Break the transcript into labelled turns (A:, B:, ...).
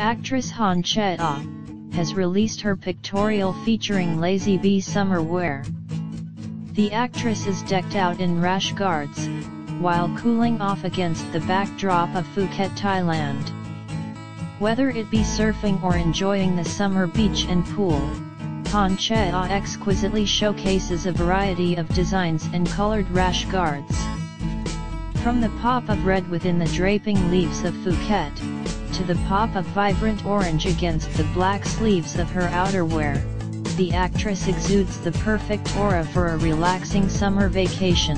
A: Actress Han Che-ah has released her pictorial featuring Lazybee summer wear. The actress is decked out in rash guards, while cooling off against the backdrop of Phuket, Thailand. Whether it be surfing or enjoying the summer beach and pool, Han Che-ah exquisitely showcases a variety of designs and colored rash guards. From the pop of red within the draping leaves of Phuket, to the pop of vibrant orange against the black sleeves of her outerwear, the actress exudes the perfect aura for a relaxing summer vacation.